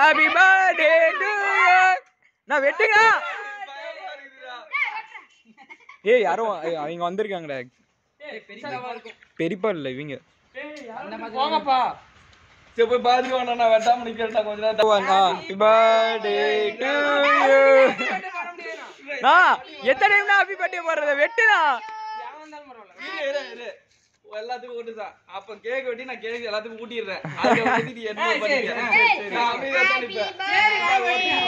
Happy birthday to நான் வெட்டுங்க ஏய் யாரும் அவங்க வந்திருக்காங்கடா. பெரியப்பா இல்ல இவங்க. போங்கப்பா சரி போய் வாடா நான் வெட்டாம நிக்கிறேன்டா கொஞ்ச நேரம் ஹாப்பி பர்த்டே டு யூ நான் எத்தனை டைம் ஹாப்பி பர்த்டே போடுறது? வெட்டுனா இரு, இரு, இரு. எல்லாத்துக்கும் ஊட்டுதான் அப்ப கேக் வெட்டி நான் கேக் எல்லாத்துக்கும் ஊட்டிடுறேன். அதுக்கு வந்து நீ என்ன பண்ணிக்க நான் அமைதியா தான் நிப்பேன்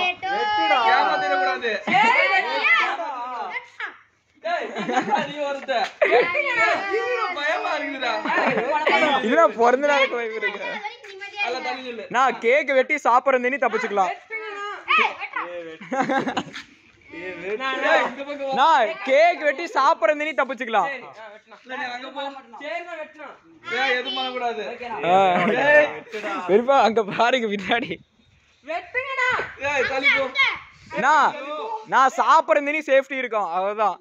தள்ளி நில்லு நான் கேக் வெட்டி சாப்பிட்றேன்னு தப்பிச்சுக்கலாம் டேய், இந்த பக்கம் வா. நான் கேக் வெட்டி தப்பிச்சுக்கலாம். இல்ல, நீ. டேய், பெரியப்பா அங்க பாருங்க பின்னாடி. டேய், தள்ளி போ. நான் நான் சாப்பிட்றேன்னு சேஃப்டி இருக்கும். அவ்வளவுதான்.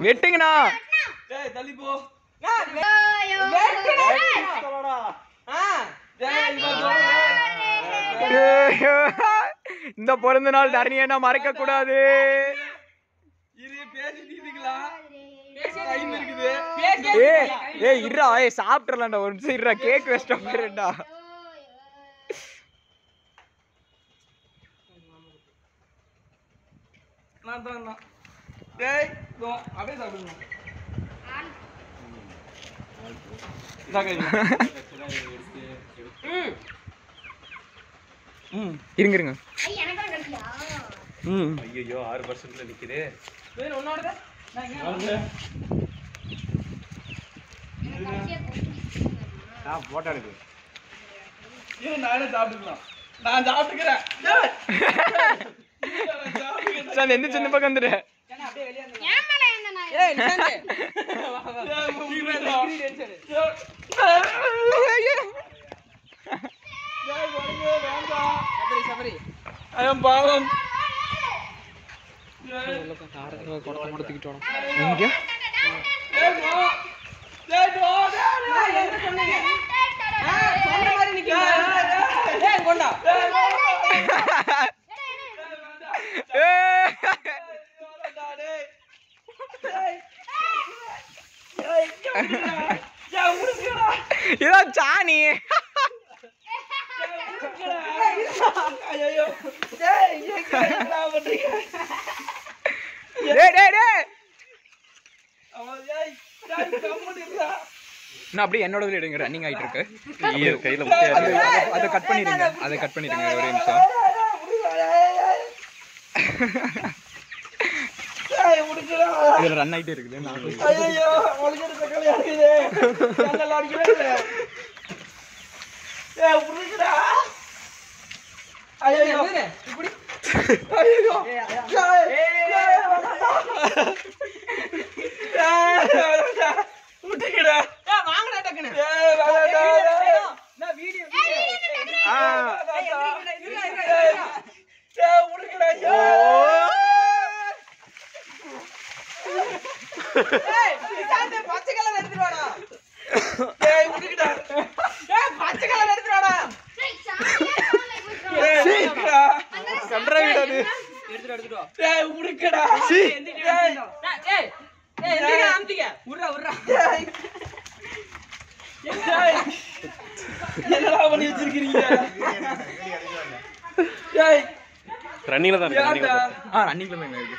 வெட்டுங்கண்ணா. இந்த பிறந்த நாள் தரணியை மறக்க கூடாது இருடா ஏ சாப்பிட்றலாம்டா ஒரு நிமிஷம் இருடா கேக் வேஸ்ட் பண்ணுறேன்டா நான் தான் நான். டேய் அப்படியே சாப்பிடுங்க. ம் இருங்க இருங்க ம் ஐயோ ஆறு பர்சன்ட்ல நிக்குது நான் போட்டோ எடுக்கு இரு, நானே சாப்பிட்டுக்கலாம் நான் சாப்பிட்டுக்கிறேன். நான் எந்த சின்ன பக்கம் வந்துடு ஏய் நிசாந்தே டேய், உண்மைதான். டென்ஷன் டேய், வருங்க, வேண்டாம். சபரி சபரி ஐயம் பாவம் டேய், எங்க டேய், நோ. டேய், நோ, டேய், டேய். என்ன சொன்னீங்க ஆ சொன்ன மாதிரி நிக்கீங்க ஏய் கொண்டா ஏ வேண்டாம்டா, டேய். டேய். டேய், எவ்வளவுடா? டேய், உடுக்குடா. இதான் சாணி ஐயையோ. டேய், பண்றீங்க? இருடா. நான் அப்படியே என்னோட எடுங்க ரன்னிங் ஆயிட்டு இருக்கு கையில கையில அது முட்டையா அதை- அதை கட் பண்ணிடுங்க அதை கட் பண்ணிடுங்க ஒரே நிமிஷம். இதுல ரன் ஆயிட்டே இருக்குது நான் అయ్యో ఇప్పుడు అయ్యో டேய், உடுக்குடா. உர்றா உர்றா. டேய். டேய். என்னடா பண்ணி வச்சிருக்கீங்க? டேய் ரன்னிங்ல தான் இருக்கு ரன்னிங்ல ஏன்டா? தான் ஆ ரன்னிங்ல தான் இருக்கு.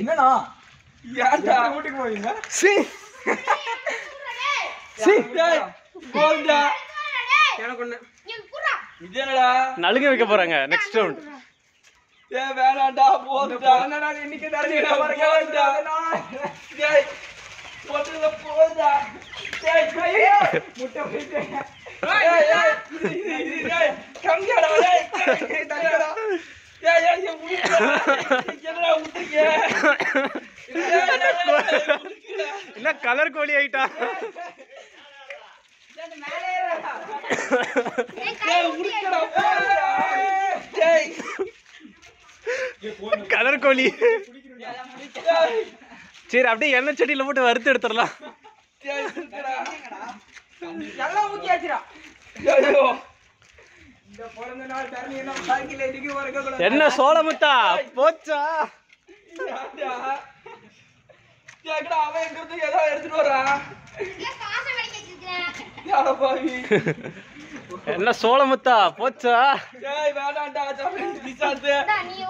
என்னண்ணா ஏன்டா? வீட்டுக்கு போவீங்க சி. டேய் போடா எனக்கு ஒண்ணு. இது என்னடா? நலுங்க வைக்க போறாங்க நெக்ஸ்ட் ரவுண்ட் டேய் வேணாம்டா போடா இன்னைக்கு போடா டேய் போட்டுல போடா டேய் முட்டை போயிட்டு டேய் டேய் இது, இது, டேய் கம்மியாடா டேய் டேய் தங்கடா. என்னடா டேய், உடுக்குடா. என்ன கலர் கோழி ஆயிட்டா உடுக்குடா போடா கோழி சரி அப்படியே எண்ணெய் செடியில போட்டு வறுத்து எடுத்துடலாம். டேய், இருக்குடா. எல்லாம் ஊத்தியாச்சுடா ஐயோ. இந்த பிறந்த நாள் தரணி என்ன என்ன சோளமுத்தா? போச்சா? அவன் ஏதோ எடுத்துட்டு வரான். என்ன சோளமுத்தா? போச்சா? டேய், வேணாம்டா, சாமி, நிசாந்து.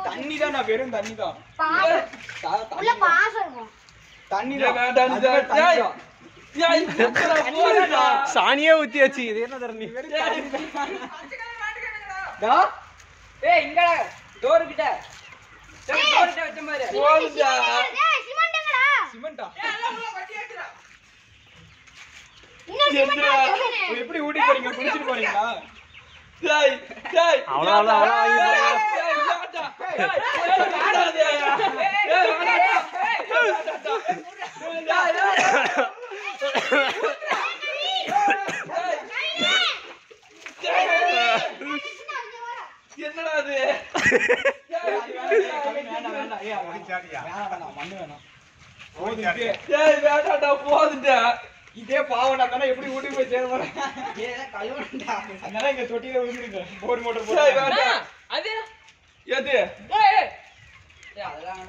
தண்ணி தான் வெறும் தண்ணி தான் தண்ணி தான் வேண்டாம், நிசாந்து. சாணியே ஊத்தியாச்சு. இது என்ன தரணி? டேய், ஏய் இங்க டோர் கிட்ட. டேய் டோர் கிட்ட வச்ச மாதிரி. போதுடா. சிமெண்டா? என்னடா? எப்படி ஊட்டி போறீங்க? குடிச்சிட்டு போறீங்களா? அவ்வளோ, அவ்வளோ, அவ்வளோ வாங்கி டேய், போடா. டேய், வேண்டாம். டேய், டேய், வேண்டாம், டேய். டேய், வேண்டாம்டா. டேய், டேய், என்னடா அது வேண்டாம் வேண்டாம் ஏய் வேணாம் வேணாம் மண்ணு வேணாம் போதும் இதே. இதே பாவம்டா தானே எப்படி ஊட்டி போய் சேர போறேன்? அதனால இங்க தொட்டியில விழுந்துருங்க போர் மோட்டர் போட்டு அது? எது ஏய். ஏய் அதெல்லாம்